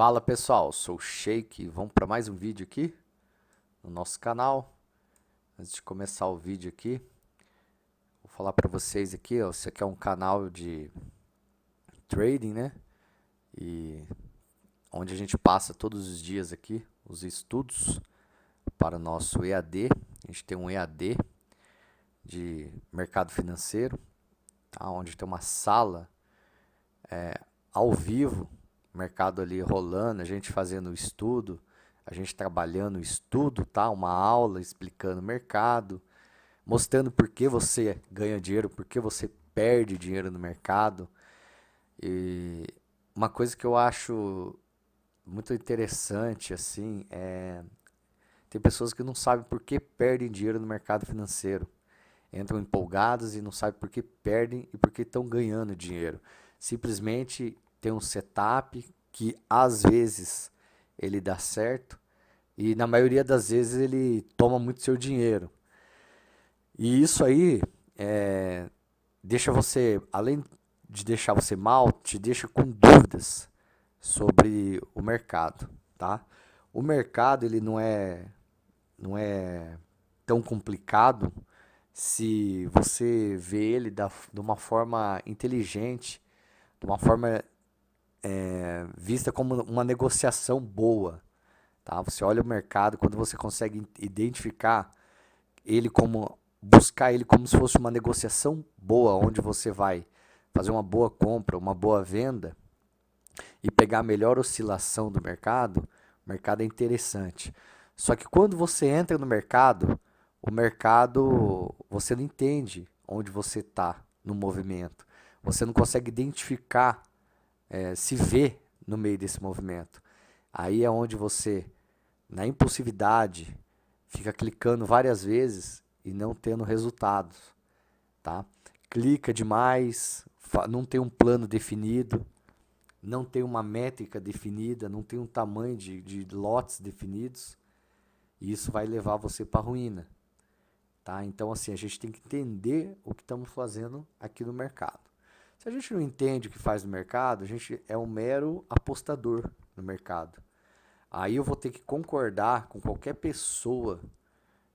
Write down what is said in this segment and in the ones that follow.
Fala pessoal, sou o Sheik. Vamos para mais um vídeo aqui no nosso canal. Antes de começar o vídeo aqui, vou falar para vocês aqui, ó, aqui é um canal de trading, né? E onde a gente passa todos os dias aqui os estudos para o nosso EAD. A gente tem um EAD de mercado financeiro, tá? onde tem uma sala é, ao vivo mercado ali rolando, a gente fazendo o estudo, a gente trabalhando o estudo, tá? Uma aula explicando o mercado, mostrando por que você ganha dinheiro, por que você perde dinheiro no mercado. E uma coisa que eu acho muito interessante assim é tem pessoas que não sabem por que perdem dinheiro no mercado financeiro. Entram empolgados e não sabem por que perdem e por que estão ganhando dinheiro. Simplesmente tem um setup que às vezes ele dá certo e na maioria das vezes ele toma muito seu dinheiro. E isso aí é, deixa você, além de deixar você mal, te deixa com dúvidas sobre o mercado, tá? O mercado ele não é não é tão complicado se você vê ele da, de uma forma inteligente, de uma forma é, vista como uma negociação boa. Tá? Você olha o mercado, quando você consegue identificar ele como buscar ele como se fosse uma negociação boa, onde você vai fazer uma boa compra, uma boa venda e pegar a melhor oscilação do mercado, o mercado é interessante. Só que quando você entra no mercado, o mercado você não entende onde você está no movimento. Você não consegue identificar é, se vê no meio desse movimento. Aí é onde você, na impulsividade, fica clicando várias vezes e não tendo resultados, tá? Clica demais, não tem um plano definido, não tem uma métrica definida, não tem um tamanho de, de lotes definidos, e isso vai levar você para a ruína, tá? Então, assim, a gente tem que entender o que estamos fazendo aqui no mercado. Se a gente não entende o que faz no mercado, a gente é um mero apostador no mercado. Aí eu vou ter que concordar com qualquer pessoa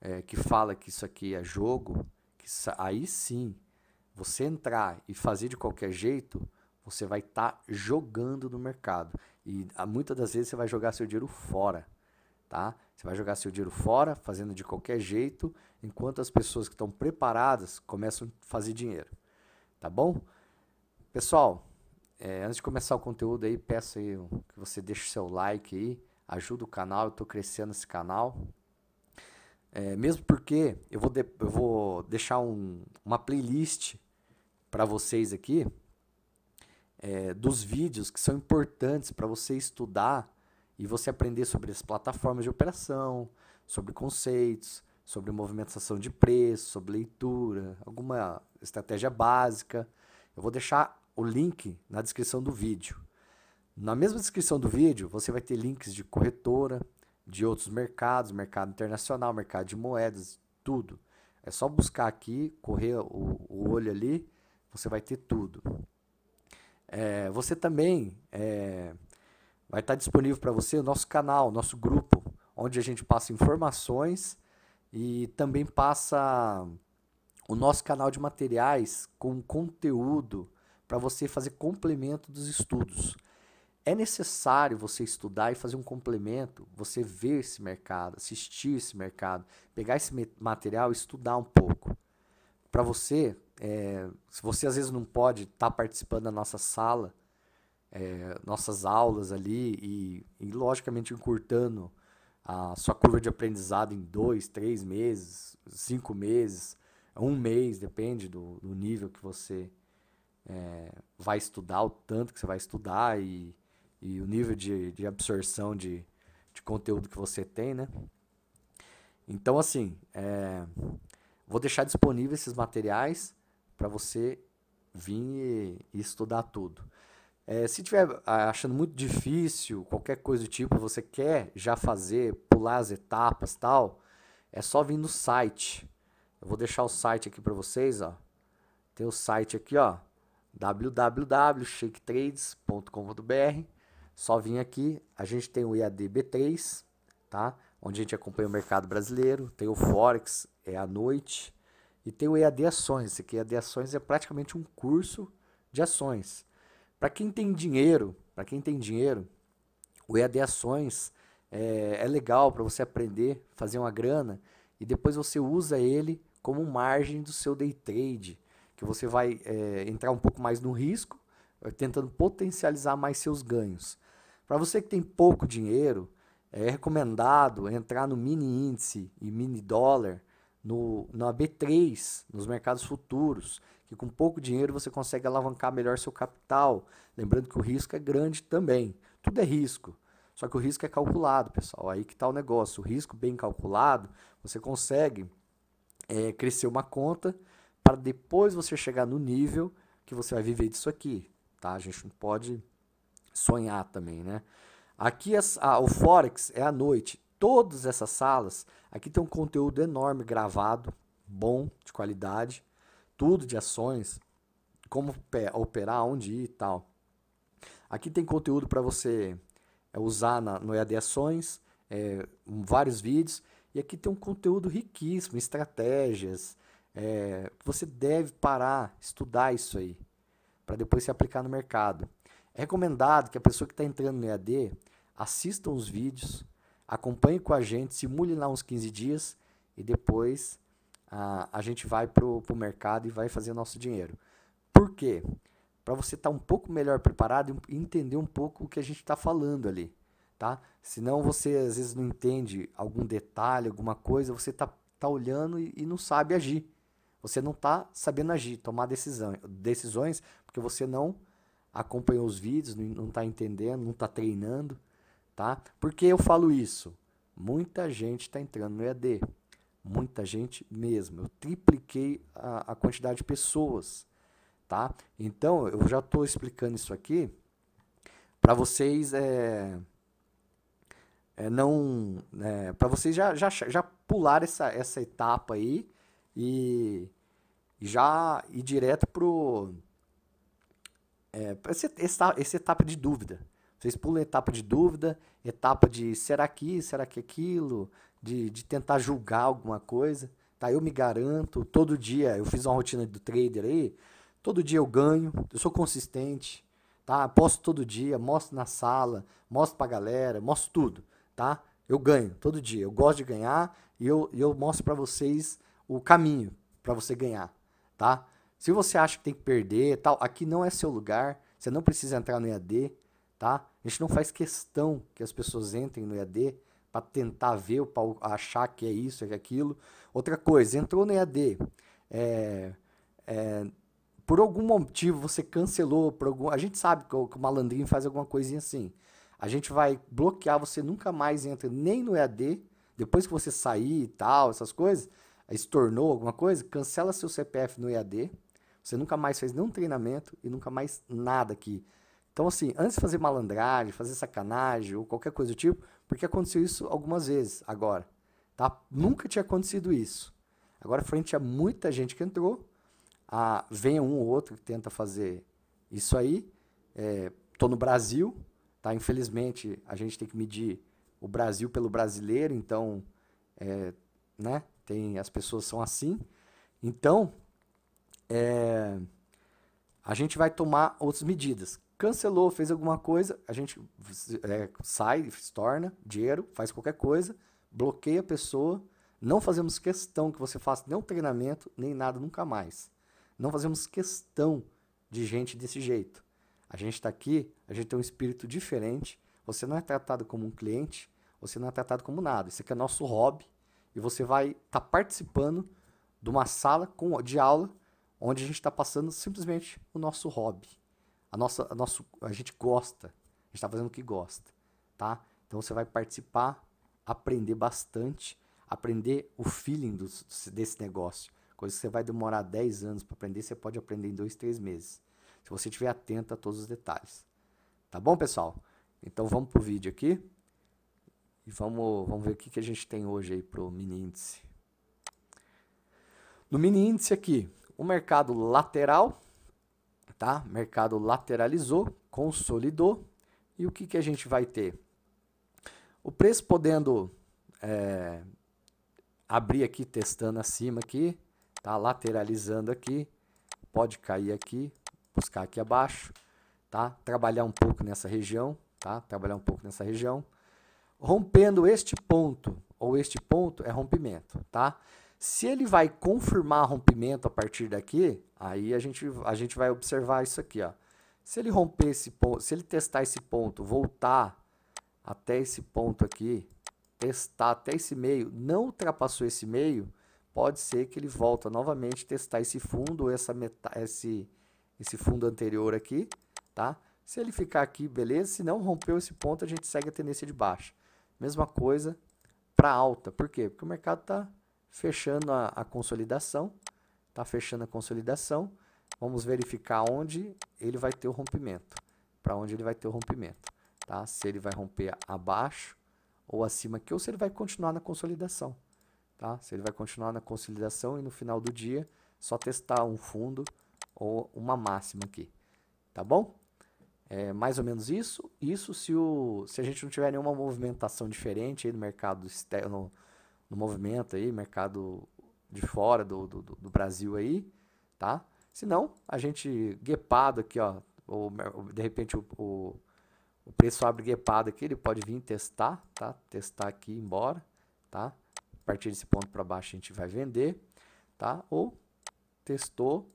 é, que fala que isso aqui é jogo, que aí sim, você entrar e fazer de qualquer jeito, você vai estar tá jogando no mercado. E muitas das vezes você vai jogar seu dinheiro fora, tá? Você vai jogar seu dinheiro fora, fazendo de qualquer jeito, enquanto as pessoas que estão preparadas começam a fazer dinheiro. Tá bom? Pessoal, é, antes de começar o conteúdo aí, peço aí que você deixe o seu like aí, ajuda o canal, eu estou crescendo esse canal. É, mesmo porque eu vou, de, eu vou deixar um, uma playlist para vocês aqui é, dos vídeos que são importantes para você estudar e você aprender sobre as plataformas de operação, sobre conceitos, sobre movimentação de preço, sobre leitura, alguma estratégia básica. Eu vou deixar o link na descrição do vídeo. Na mesma descrição do vídeo, você vai ter links de corretora, de outros mercados, mercado internacional, mercado de moedas, tudo. É só buscar aqui, correr o, o olho ali, você vai ter tudo. É, você também é, vai estar disponível para você o nosso canal, nosso grupo, onde a gente passa informações e também passa o nosso canal de materiais com conteúdo para você fazer complemento dos estudos. É necessário você estudar e fazer um complemento, você ver esse mercado, assistir esse mercado, pegar esse material e estudar um pouco. Para você, é, se você às vezes não pode estar tá participando da nossa sala, é, nossas aulas ali e, e, logicamente encurtando a sua curva de aprendizado em dois, três meses, cinco meses, um mês, depende do, do nível que você é, vai estudar, o tanto que você vai estudar e, e o nível de, de absorção de, de conteúdo que você tem, né? Então, assim, é, vou deixar disponível esses materiais para você vir e, e, estudar tudo. É, se tiver achando muito difícil, qualquer coisa do tipo, você quer já fazer, pular as etapas tal, é só vir no site. Eu vou deixar o site aqui para vocês, ó. Tem o site aqui, ó, www.shaketrades.com.br. só vir aqui, a gente tem o EAD B3, tá? Onde a gente acompanha o mercado brasileiro, tem o Forex, é à noite, e tem o EAD Ações. Esse aqui, EAD Ações, é praticamente um curso de ações. Para quem tem dinheiro, para quem tem dinheiro, o EAD Ações é, é legal para você aprender, fazer uma grana, e depois você usa ele como margem do seu day trade, que você vai é, entrar um pouco mais no risco, tentando potencializar mais seus ganhos. Para você que tem pouco dinheiro, é recomendado entrar no mini índice e mini dólar no, na B3, nos mercados futuros, que com pouco dinheiro você consegue alavancar melhor seu capital. Lembrando que o risco é grande também. Tudo é risco. Só que o risco é calculado, pessoal. Aí que está o negócio. O risco bem calculado, você consegue é, crescer uma conta para depois você chegar no nível que você vai viver disso aqui. Tá? A gente não pode sonhar também, né? Aqui as, a, o Forex é à noite. Todas essas salas, aqui tem um conteúdo enorme gravado, bom, de qualidade, tudo de ações, como operar, onde ir e tal. Aqui tem conteúdo para você é, usar na, no EAD Ações, é, vários vídeos, e aqui tem um conteúdo riquíssimo, estratégias. É, você deve parar, estudar isso aí, para depois se aplicar no mercado. É recomendado que a pessoa que está entrando no EAD assista os vídeos, acompanhe com a gente, simule lá uns 15 dias e depois a, a gente vai para o mercado e vai fazer nosso dinheiro. Por quê? Para você estar tá um pouco melhor preparado e entender um pouco o que a gente está falando ali. Tá? Senão você às vezes não entende algum detalhe, alguma coisa, você está tá olhando e, e não sabe agir. Você não está sabendo agir, tomar decisão, decisões, porque você não acompanhou os vídeos, não está entendendo, não está treinando, tá? Por que eu falo isso? Muita gente está entrando no EAD, muita gente mesmo. Eu tripliquei a, a quantidade de pessoas, tá? Então, eu já estou explicando isso aqui para vocês é, é não é, para vocês já, já, já pular essa, essa etapa aí e, já ir direto pro é, essa, essa etapa de dúvida. Vocês pulam etapa de dúvida, etapa de será que, será que aquilo, de, de tentar julgar alguma coisa. Tá, eu me garanto, todo dia, eu fiz uma rotina do trader aí, todo dia eu ganho, eu sou consistente, tá? Posto todo dia, mostro na sala, mostro pra galera, mostro tudo, tá? Eu ganho todo dia, eu gosto de ganhar e eu, eu mostro para vocês o caminho para você ganhar, tá? Se você acha que tem que perder, tal, aqui não é seu lugar. Você não precisa entrar no EAD, tá? A gente não faz questão que as pessoas entrem no EAD para tentar ver, para achar que é isso, é aquilo. Outra coisa, entrou no EAD, é, é, por algum motivo você cancelou, por algum, a gente sabe que o, que o malandrinho faz alguma coisinha assim. A gente vai bloquear, você nunca mais entra nem no EAD, depois que você sair e tal, essas coisas, aí se tornou alguma coisa, cancela seu CPF no EAD, você nunca mais fez nenhum treinamento e nunca mais nada aqui. Então, assim, antes de fazer malandragem, fazer sacanagem ou qualquer coisa do tipo, porque aconteceu isso algumas vezes agora. Tá? Nunca tinha acontecido isso. Agora, frente a muita gente que entrou, a, vem um ou outro que tenta fazer isso aí. Estou é, no Brasil, tá? Infelizmente, a gente tem que medir o Brasil pelo brasileiro, então, é, né? Tem, as pessoas são assim. Então, é, a gente vai tomar outras medidas. Cancelou, fez alguma coisa, a gente é, sai, torna dinheiro, faz qualquer coisa, bloqueia a pessoa. Não fazemos questão que você faça nenhum treinamento, nem nada nunca mais. Não fazemos questão de gente desse jeito. A gente está aqui, a gente tem um espírito diferente. Você não é tratado como um cliente, você não é tratado como nada. Isso aqui é nosso hobby e você vai estar tá participando de uma sala com, de aula onde a gente está passando simplesmente o nosso hobby. A, nossa, a, nosso, a gente gosta, a gente está fazendo o que gosta, tá? Então você vai participar, aprender bastante, aprender o feeling do, desse negócio. Coisa que você vai demorar 10 anos para aprender, você pode aprender em 2, 3 meses. Se você estiver atento a todos os detalhes. Tá bom, pessoal? Então vamos pro vídeo aqui. E vamos, vamos ver o que, que a gente tem hoje aí pro mini índice. No mini índice aqui, o mercado lateral, tá? Mercado lateralizou, consolidou E o que, que a gente vai ter? O preço podendo é, abrir aqui, testando acima aqui, tá? lateralizando aqui, pode cair aqui, buscar aqui abaixo, tá? trabalhar um pouco nessa região, tá? trabalhar um pouco nessa região. Rompendo este ponto, ou este ponto, é rompimento. Tá? Se ele vai confirmar rompimento a partir daqui, aí a gente, a gente vai observar isso aqui. Ó. Se ele romper esse ponto, se ele testar esse ponto, voltar até esse ponto aqui, testar até esse meio, não ultrapassou esse meio, pode ser que ele volta novamente testar esse fundo, essa meta, esse, esse fundo anterior aqui, tá? Se ele ficar aqui, beleza. Se não rompeu esse ponto, a gente segue a tendência de baixa. Mesma coisa para alta. Por quê? Porque o mercado está fechando a, a consolidação, está fechando a consolidação. Vamos verificar onde ele vai ter o rompimento. Para onde ele vai ter o rompimento. Tá? Se ele vai romper abaixo ou acima aqui, ou se ele vai continuar na consolidação. Tá? Se ele vai continuar na consolidação e no final do dia só testar um fundo ou uma máxima aqui. Tá bom? É mais ou menos isso. Isso se, o, se a gente não tiver nenhuma movimentação diferente aí no mercado externo, no movimento aí, mercado de fora do, do, do Brasil aí, tá? Se não, a gente guepado aqui, ó, ou de repente o, o, o preço abre guepado aqui, ele pode vir testar, tá? Testar aqui e embora, tá? A partir desse ponto para baixo a gente vai vender, tá? Ou testou,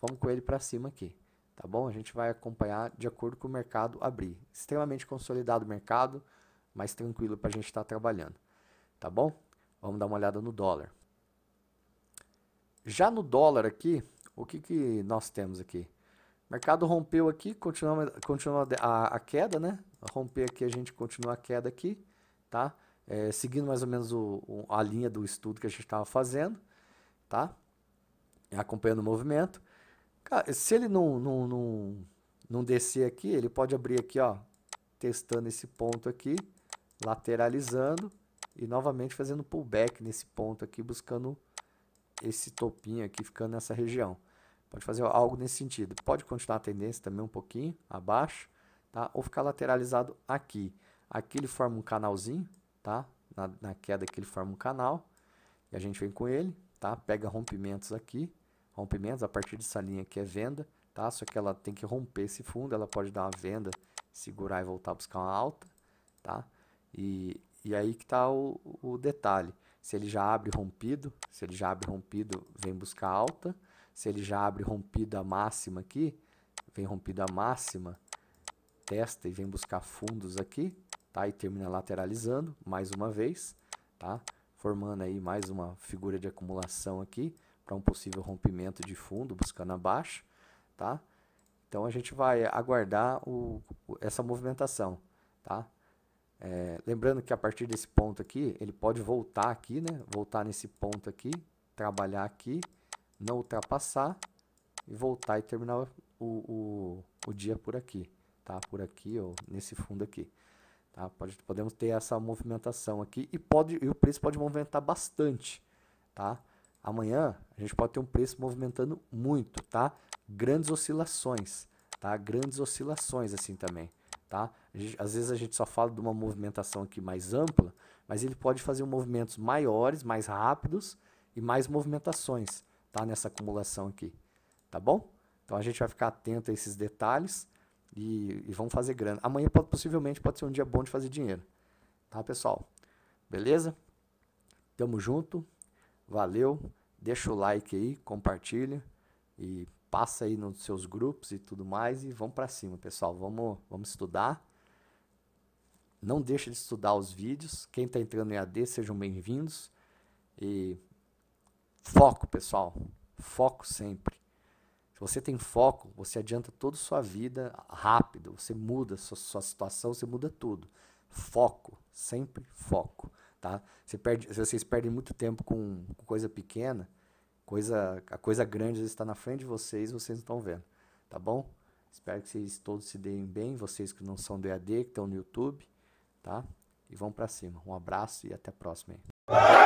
vamos com ele para cima aqui, tá bom? A gente vai acompanhar de acordo com o mercado abrir. Extremamente consolidado o mercado, mais tranquilo para a gente estar tá trabalhando, tá bom? Vamos dar uma olhada no dólar. Já no dólar aqui, o que, que nós temos aqui? O mercado rompeu aqui, continua, continua a, a, queda, né? Romper aqui, a gente continua a queda aqui, tá? É, seguindo mais ou menos o, o, a linha do estudo que a gente estava fazendo, tá? Acompanhando o movimento. Cara, se ele não, não, não, não descer aqui, ele pode abrir aqui, ó, testando esse ponto aqui, lateralizando e novamente fazendo pullback nesse ponto aqui, buscando esse topinho aqui ficando nessa região. Pode fazer algo nesse sentido. Pode continuar a tendência também um pouquinho abaixo, tá? Ou ficar lateralizado aqui. Aqui ele forma um canalzinho, tá? Na, na queda aqui ele forma um canal. E a gente vem com ele, tá? Pega rompimentos aqui. Rompimentos, a partir dessa linha aqui é venda, tá? Só que ela tem que romper esse fundo, ela pode dar uma venda, segurar e voltar a buscar uma alta, tá? E, e aí que está o, o detalhe. Se ele já abre rompido, se ele já abre rompido, vem buscar alta. Se ele já abre rompido a máxima aqui, vem rompido a máxima, testa e vem buscar fundos aqui, tá? E termina lateralizando mais uma vez, tá? Formando aí mais uma figura de acumulação aqui para um possível rompimento de fundo, buscando abaixo, tá? Então a gente vai aguardar o, essa movimentação, tá? É, lembrando que a partir desse ponto aqui, ele pode voltar aqui, né? Voltar nesse ponto aqui, trabalhar aqui, não ultrapassar e voltar e terminar o, o, o dia por aqui, tá? Por aqui ou nesse fundo aqui. Tá? Pode, podemos ter essa movimentação aqui e, pode, e o preço pode movimentar bastante, tá? Amanhã a gente pode ter um preço movimentando muito, tá? Grandes oscilações, tá? Grandes oscilações assim também tá? Gente, às vezes a gente só fala de uma movimentação aqui mais ampla, mas ele pode fazer movimentos maiores, mais rápidos e mais movimentações, tá? Nessa acumulação aqui, tá bom? Então a gente vai ficar atento a esses detalhes e, e vamos fazer grana. Amanhã pode, possivelmente pode ser um dia bom de fazer dinheiro, tá pessoal? Beleza? Tamo junto, valeu, deixa o like aí, compartilha e passa aí nos seus grupos e tudo mais e vamos para cima, pessoal. Vamos, vamos estudar. Não deixe de estudar os vídeos. Quem está entrando em AD, sejam bem-vindos. E foco, pessoal. Foco sempre. Se você tem foco, você adianta toda a sua vida rápido. Você muda a sua, sua situação, você muda tudo. Foco, sempre foco. Tá? Você perde, vocês perdem muito tempo com, com coisa pequena coisa, a coisa grande está na frente de vocês, vocês não estão vendo, tá bom? Espero que vocês todos se deem bem, vocês que não são do EAD, que estão no YouTube, tá? E vão para cima. Um abraço e até a próxima aí.